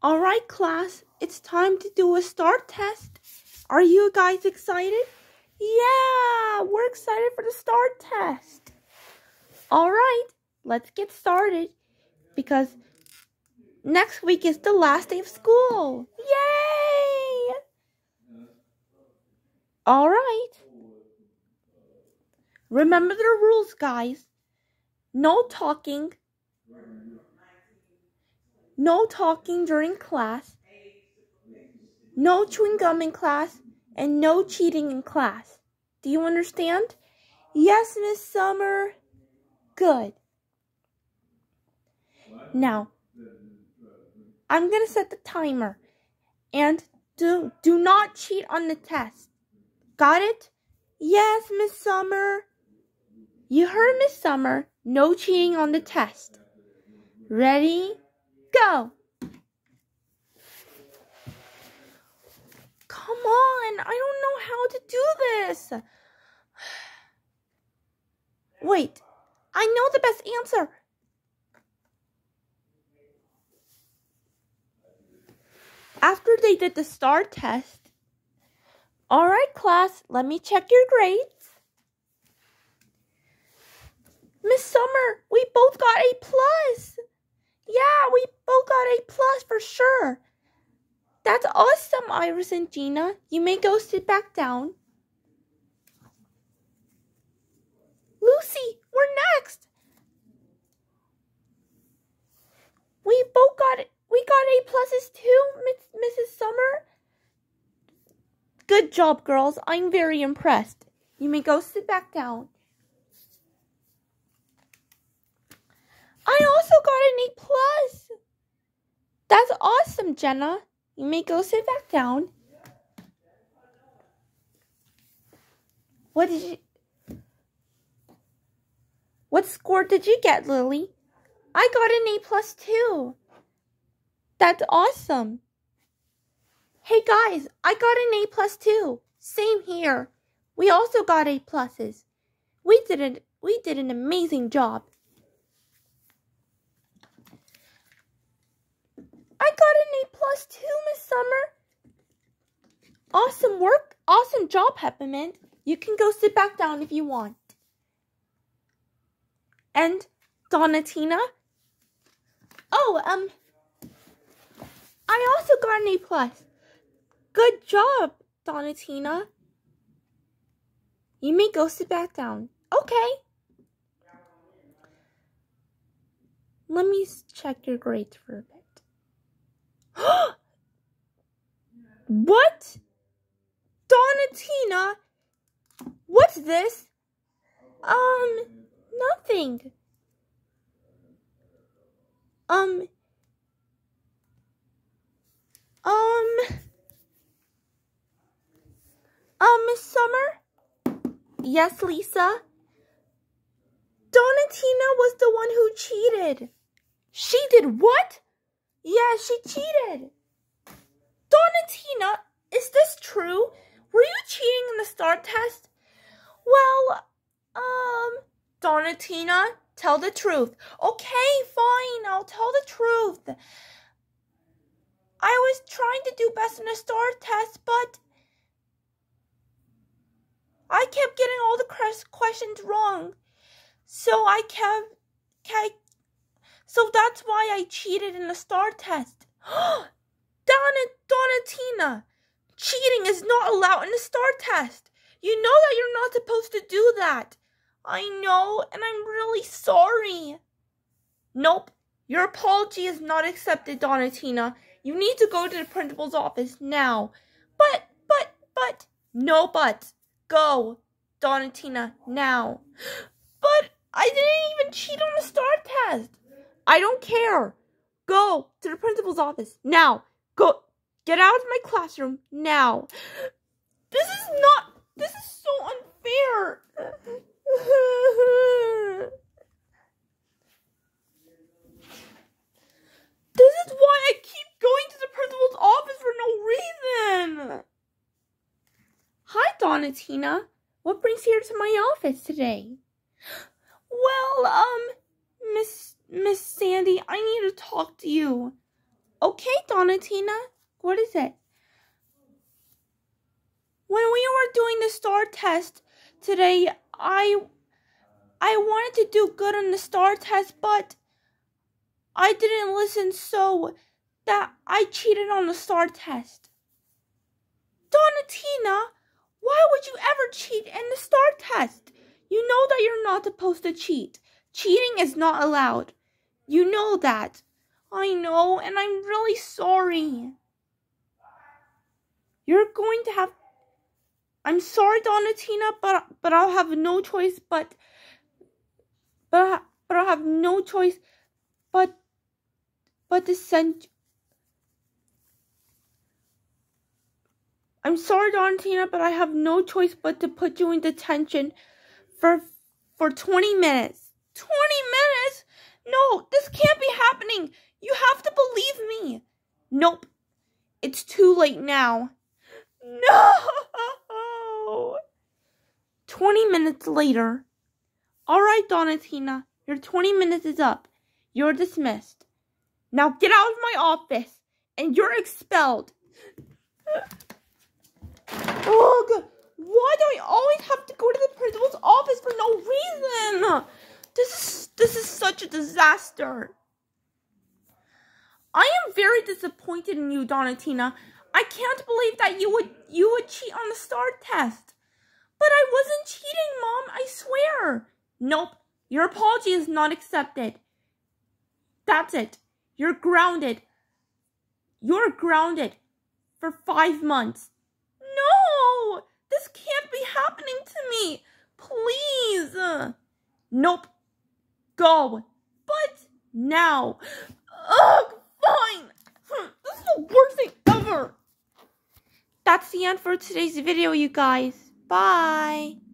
All right, class, it's time to do a STAAR test. Are you guys excited? Yeah, we're excited for the STAAR test. All right, let's get started because next week is the last day of school. Yay! All right. Remember the rules, guys. No talking. No talking during class. No chewing gum in class. And no cheating in class. Do you understand? Yes, Miss Summer. Good. Now, I'm going to set the timer. And do, do not cheat on the test. Got it? Yes, Miss Summer. You heard Miss Summer. No cheating on the test. Ready? Go! Come on, I don't know how to do this. Wait, I know the best answer. After they did the STAAR test, all right, class, let me check your grades. Miss Summer, we both got A plus. Yeah, we both got A plus for sure. That's awesome, Iris and Gina. You may go sit back down. Lucy, we're next. We both got. We got A pluses too, Miss, Mrs. Summer. Good job, girls. I'm very impressed. You may go sit back down. I also got an A plus. That's awesome, Jenna. You may go sit back down. What did you What score did you get, Lily? I got an A plus too. That's awesome. Hey guys, I got an A plus too. Same here. We also got A pluses. We did an we did an amazing job. I got an A plus too, Miss Summer. Work. Awesome job, Peppermint. You can go sit back down if you want. And Donatina? Oh, um, I also got an A plus. Good job, Donatina. You may go sit back down. Okay. Let me check your grades for a bit. what? Donatina? What's this? Um, nothing. Um, um, um, Miss Summer? Yes, Lisa? Donatina was the one who cheated. She did what? Yeah, she cheated. Donatina, is this true? Were you STAAR test? Well, um, Donatina, tell the truth. Okay, fine, I'll tell the truth. I was trying to do best in the STAAR test, but I kept getting all the questions wrong. So I kept, kept so that's why I cheated in the STAAR test. Donna, Donatina, cheating is not allowed in the STAAR test. You know that you're not supposed to do that. I know, and I'm really sorry. Nope, your apology is not accepted, Donatina. You need to go to the principal's office now. But, but, but, no buts. Go, Donatina, now. But I didn't even cheat on the STAAR test. I don't care. Go to the principal's office now. Go. Get out of my classroom now. This is not. This is so unfair. this is why I keep going to the principal's office for no reason. Hi, Donatina. What brings you here to my office today? Well, um, Miss Miss Sandy, I need to talk to you. Okay, Donatina. What is it? When we were doing the STAAR test today, I I wanted to do good on the STAAR test, but I didn't listen so that I cheated on the STAAR test. Donatina, why would you ever cheat in the STAAR test? You know that you're not supposed to cheat. Cheating is not allowed. You know that. I know, and I'm really sorry. You're going to have. I'm sorry, Donatina, but but I'll have no choice but. But but I'll have no choice, but but to send. I'm sorry, Donatina, but I have no choice but to put you in detention for for 20 minutes. 20 minutes? No, this can't be happening. You have to believe me. Nope. It's too late now. No! 20 minutes later. All right, Donatina, your 20 minutes is up. You're dismissed. Now get out of my office and you're expelled. Ugh, why do I always have to go to the principal's office for no reason? This is this is such a disaster. I am very disappointed in you, Donatina. I can't believe that you would you would cheat on the STAAR test. But I wasn't cheating, Mom, I swear. Nope. Your apology is not accepted. That's it. You're grounded. You're grounded for five months. No! This can't be happening to me. Please. Nope. Go. But now. Ugh, fine. This is the worst thing ever. That's the end for today's video, you guys. Bye.